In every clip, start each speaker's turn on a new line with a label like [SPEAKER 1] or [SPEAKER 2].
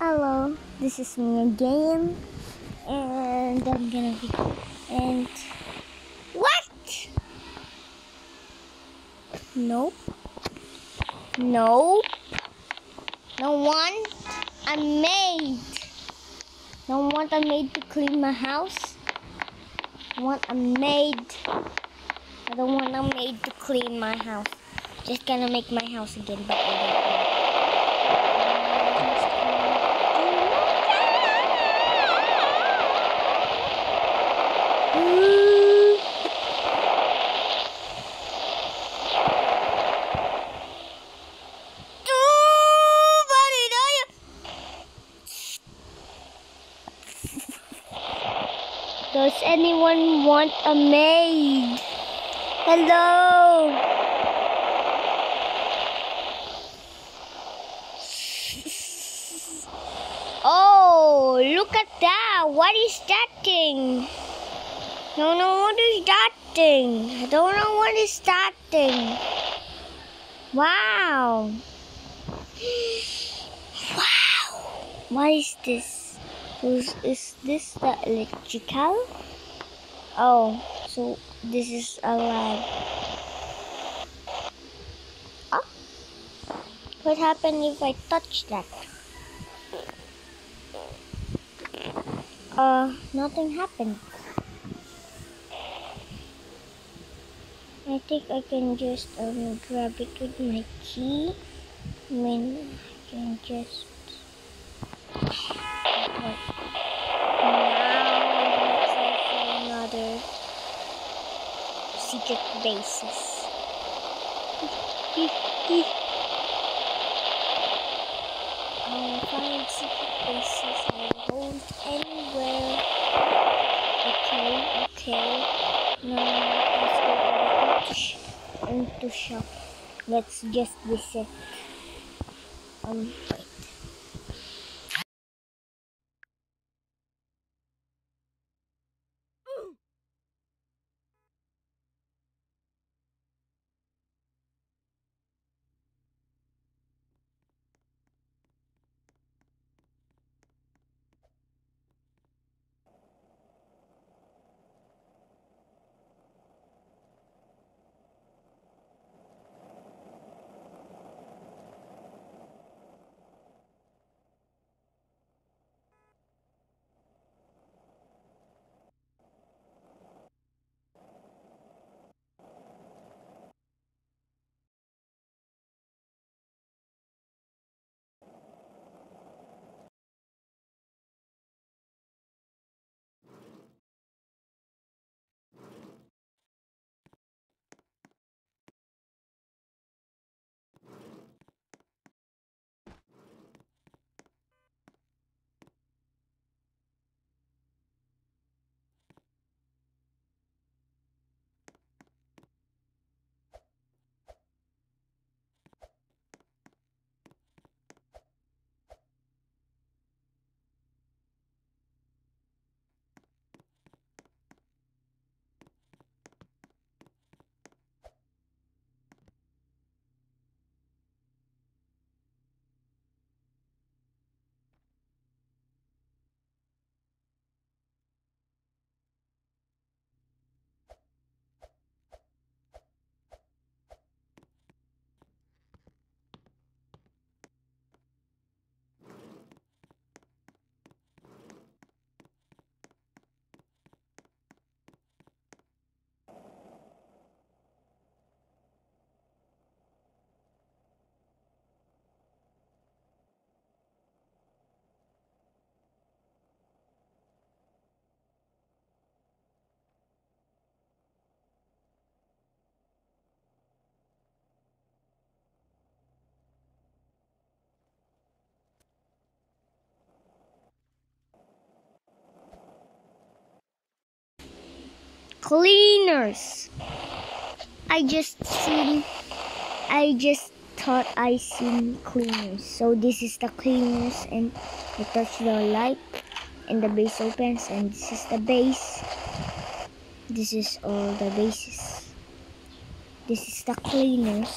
[SPEAKER 1] Hello, this is me again, and I'm gonna be and what? Nope. Nope. No one. I made. No one I made to clean my house. Want a maid. I don't want a maid to clean my house. Just gonna make my house again, but I don't know. Does anyone want a maid? Hello. Oh, look at that. What is that thing? No, no, what is that thing? I don't know what is that thing. Wow. Wow. What is this? Is, is this the electrical? Oh, so this is a lab. Oh. What happened if I touch that? Uh, nothing happened. I think I can just um, grab it with my key. I mean, I can just. Secret bases. I'll find secret bases. I'll hold anywhere. Okay, okay. Now let's go to the into shop. Let's just visit. Um, cleaners. I just seen I just thought I seen cleaners. So this is the cleaners and I touch the light and the base opens and this is the base. This is all the bases. This is the cleaners.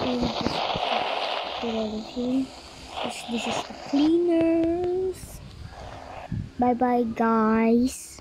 [SPEAKER 1] Here. This, this is the cleaners. Bye bye guys.